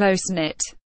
close-knit.